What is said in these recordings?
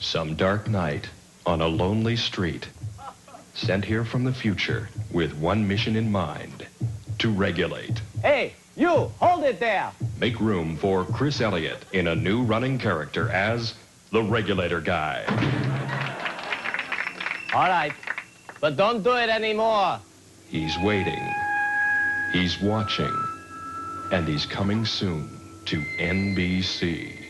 Some dark night on a lonely street. Sent here from the future with one mission in mind to regulate. Hey, you, hold it there. Make room for Chris Elliott in a new running character as the Regulator Guy. All right, but don't do it anymore. He's waiting. He's watching. And he's coming soon to NBC.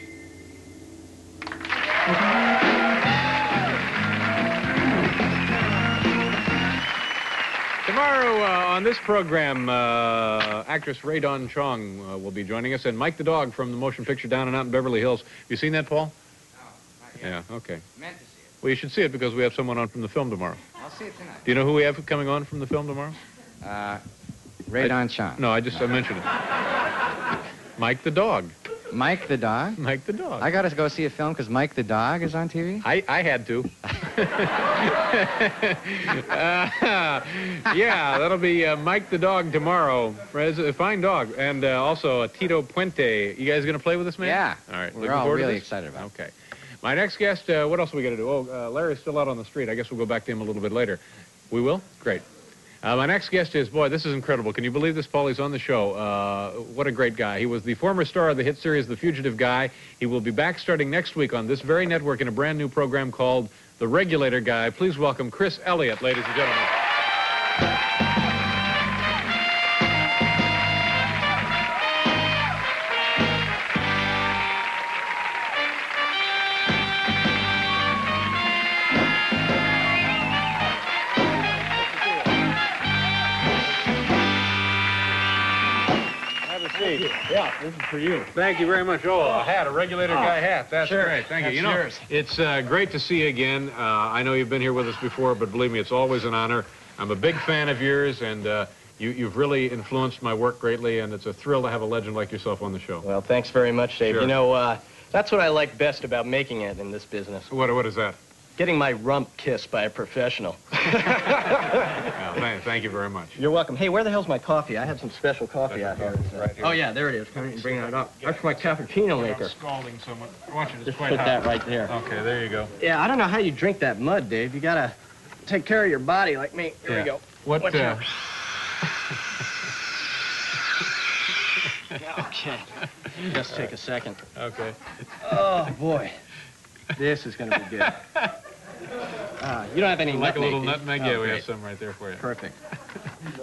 Tomorrow uh, on this program, uh, actress Rae Dawn Chong uh, will be joining us, and Mike the dog from the motion picture Down and Out in Beverly Hills. You seen that, Paul? No, not yet. Yeah, okay. Meant to see it. Well, you should see it because we have someone on from the film tomorrow. I'll see it tonight. Do you know who we have coming on from the film tomorrow? Uh, Rae Dawn Chong. No, I just I mentioned it. Mike the dog. Mike the dog. Mike the dog. I got to go see a film because Mike the dog is on TV. I, I had to. Uh, yeah, that'll be uh, Mike the dog tomorrow. A fine dog. And uh, also Tito Puente. You guys going to play with this man? Yeah. All right. We're looking all forward to really this? excited about it. Okay. My next guest, uh, what else are we going to do? Oh, uh, Larry's still out on the street. I guess we'll go back to him a little bit later. We will? Great. Uh, my next guest is, boy, this is incredible. Can you believe this, Paul? He's on the show. Uh, what a great guy. He was the former star of the hit series The Fugitive Guy. He will be back starting next week on this very network in a brand new program called The Regulator Guy. Please welcome Chris Elliott, ladies and gentlemen. This is for you. Thank you very much. Oh, a hat, a regulator guy hat. That's sure. great. Thank you. That's You know, yours. it's uh, great to see you again. Uh, I know you've been here with us before, but believe me, it's always an honor. I'm a big fan of yours, and uh, you, you've really influenced my work greatly, and it's a thrill to have a legend like yourself on the show. Well, thanks very much, Dave. Sure. You know, uh, that's what I like best about making it in this business. What, what is that? Getting my rump kissed by a professional. Yeah, thank, thank you very much. You're welcome. Hey, where the hell's my coffee? I have some special coffee out here. Right here. Oh, yeah, there it is. Come and bring that up. That's my cappuccino maker. scalding someone. Watch it. It's Just quite put hot. that right there. Okay, there you go. Yeah, I don't know how you drink that mud, Dave. You gotta take care of your body like me. Here Yeah. we go. What? What's Uh? Okay. Just take a second. okay. Oh, boy. This is gonna be good. Uh, you don't have any Like a nutmeg, little do you? nutmeg. Oh, Yeah, we have some right there for you. Perfect.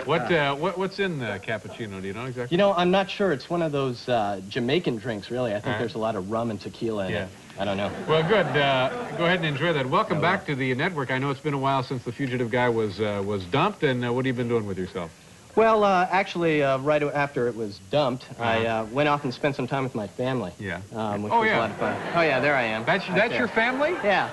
What? Uh, what? What's in the cappuccino? Do you know exactly? You know, I'm not sure. It's one of those uh, Jamaican drinks, really. I think Uh-huh. there's a lot of rum and tequila in Yeah. it. I don't know. Well, good. Uh, go ahead and enjoy that. Welcome back to the network. I know it's been a while since the fugitive guy was uh, was dumped, and uh, what have you been doing with yourself? Well, uh, actually, uh, right after it was dumped, I Uh-huh. uh, went off and spent some time with my family. Yeah. Um, which Oh, was yeah. a lot of fun. Oh, yeah, there I am. That's Right that's there. your family? Yeah.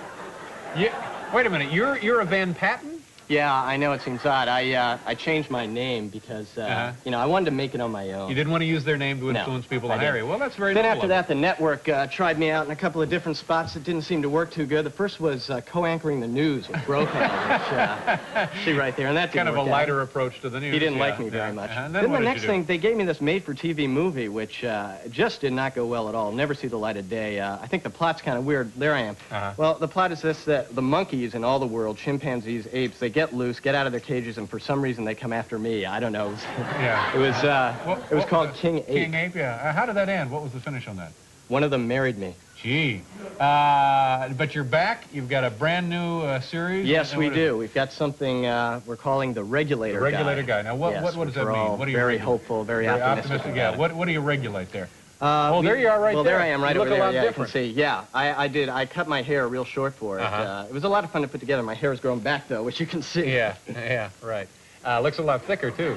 Yeah. Wait a minute. You're you're a Van Patten? Yeah, I know it seems odd. I uh, I changed my name because uh, Uh-huh. you know I wanted to make it on my own. You didn't want to use their name to No, influence people I to didn't. hire you. Well, that's very Then after that, the network uh, tried me out in a couple of different spots that didn't seem to work too good. The first was uh, co-anchoring the news with Brokaw, which uh, see right there, and that Kind of a out. lighter approach to the news. He didn't yeah, like me yeah. very much. Uh-huh. And Then, then, the next thing, they gave me this made-for-TV movie, which uh, just did not go well at all. Never see the light of day. Uh, I think the plot's kind of weird. There I am. Uh-huh. Well, the plot is this: that the monkeys in all the world, chimpanzees, apes, they get loose, get out of their cages, and for some reason they come after me. I don't know. It was, Yeah. it was, uh, What- it was called King Ape. King Ape, yeah. Uh, how did that end? What was the finish on that? One of them married me. Gee. Uh, but you're back. You've got a brand new uh, series. Yes, we what is it? do. We've got something uh, we're calling the regulator. The regulator guy. guy. Now, what, Yes, what, what does that mean? What do you very regulate? hopeful, very, Very optimistic. optimistic. Yeah. What, what do you regulate there? Uh, Oh, we- there you are right well, there. there I am right You over look a there. lot yeah, different. you can see. Yeah, I, I did. I cut my hair real short for it. Uh-huh. Uh, it was a lot of fun to put together. My hair is growing back, though, which you can see. Yeah, yeah, right. Uh, looks a lot thicker, too.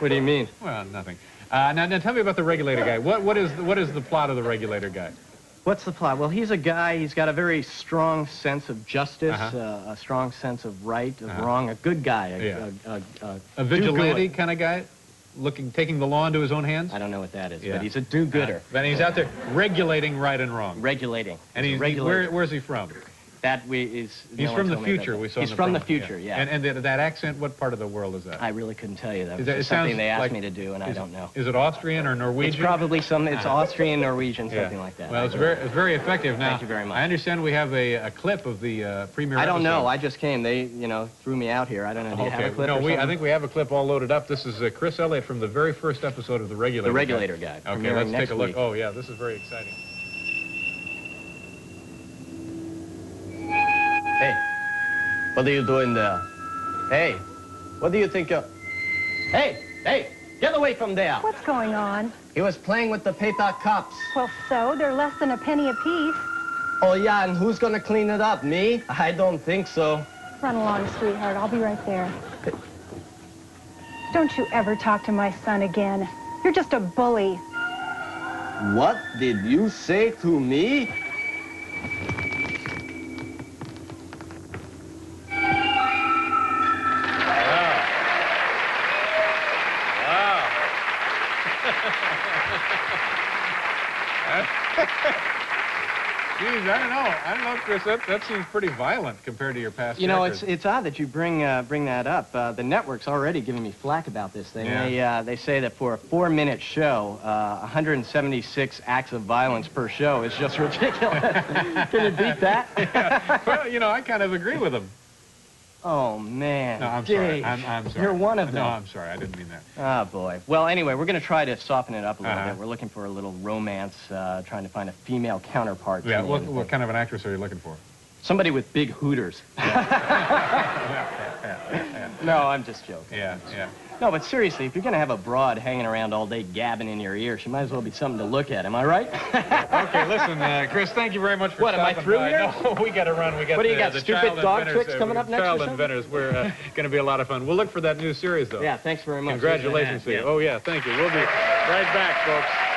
What do you mean? Well, nothing. Uh, now, now, tell me about the regulator guy. What, what, is, what is the plot of the regulator guy? What's the plot? Well, he's a guy. He's got a very strong sense of justice, Uh-huh. uh, a strong sense of right, of Uh-huh. wrong. A good guy. A, Yeah. a, a A vigilante kind of guy? Looking, taking the law into his own hands? I don't know what that is, Yeah. but he's a do-gooder. Uh, but he's out there regulating right and wrong. Regulating. and He's he's, he, where, where's he from? That we is. He's one from the me that. future. We saw. He's the from the future. Yeah. And and that, that accent, what part of the world is that? I really couldn't tell you. That Is that- something they asked like- me to do, and I don't know. Is it Austrian or Norwegian? It's probably some. It's Austrian, Norwegian, Yeah. something like that. Well, it's very, it's very effective. Now, Thank you very much. I understand we have a, a clip of the uh, premiere. I don't know. I just came. They, you know, threw me out here. I don't know. Do you have a clip no, we, I think we have a clip all loaded up. This is uh, Chris Elliott from the very first episode of The Regulator. The Regulator Guide, Okay, let's take a look. Oh, yeah, this is very exciting. What are you doing there? Hey, what do you think you're... Hey, hey, get away from there. What's going on? He was playing with the paper cups. Well, so they're less than a penny apiece. Oh, yeah, and who's gonna clean it up? Me? I don't think so. Run along, sweetheart. I'll be right there. Don't you ever talk to my son again. You're just a bully. What did you say to me? I don't know. I don't know, Chris. That, that seems pretty violent compared to your past You know, it's records. it's odd that you bring uh, bring that up. Uh, the network's already giving me flack about this thing. Yeah. They uh, they say that for a four-minute show, uh, 176 acts of violence per show is just ridiculous. Can you beat that? well, you know, I kind of agree with him. Oh man. No, I'm sorry. Dave, I'm, I'm sorry. You're one of them. No, I'm sorry. I didn't mean that. Ah, boy. Well, anyway, we're going to try to soften it up a little Uh-huh. bit. We're looking for a little romance, uh, trying to find a female counterpart. Yeah, what, what kind of an actress are you looking for? Somebody with big hooters. no, I'm just joking. Yeah, yeah. No, but seriously, if you're going to have a broad hanging around all day gabbing in your ear, she might as well be something to look at. Am I right? Okay, listen, uh, Chris, thank you very much for What, am I through by. here? No, we got to run. We got What do you the, got, the stupid dog inventors, tricks uh, coming up next Child inventors. We're uh, going to be a lot of fun. We'll look for that new series, though. yeah, thanks very much. Congratulations to you. Yeah. Oh, yeah, thank you. We'll be right back, folks.